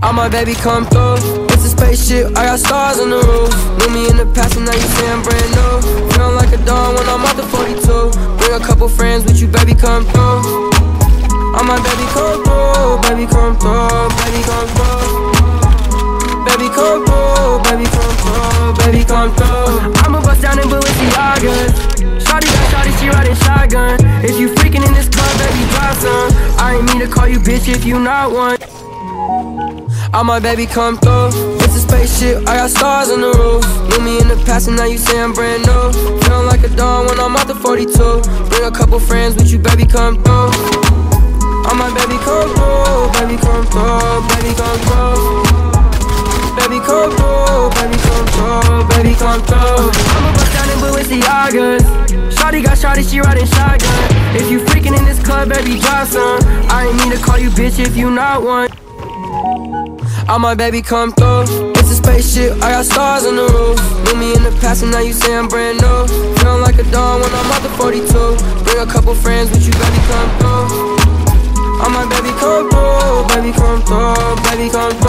All my baby come through. It's a spaceship, I got stars on the roof. Knew me in the past and now you say I'm brand new. Feeling like a dawn when I'm out the 42. Bring a couple friends with you, baby, come through. All my baby come through, baby come through, baby come through. Baby come through, baby come through, baby come through. I'ma bust down in Balenciagas. Shawty got shawty, she riding shotgun. If you freaking in this club, baby, drop some. I ain't mean to call you bitch if you not one. All my baby come through. It's a spaceship, I got stars on the roof. Knew me in the past and now you say I'm brand new. Feeling like a dawn when I'm out the 42. Bring a couple friends with you, baby, come through. All my baby come through, baby come through, baby come through. Baby come through, baby come through, baby come through. I'ma bust down in Balenciagas. Shawty got shawty, she riding shotgun. If you freaking in this club, baby, drop some. I ain't mean to call you bitch if you not one. All my baby come through. It's a spaceship, I got stars on the roof. Knew me in the past and now you say I'm brand new. Feeling like a dawn when I'm out the 42. Bring a couple friends with you, baby, come through. All my baby come through, baby come through, baby come through.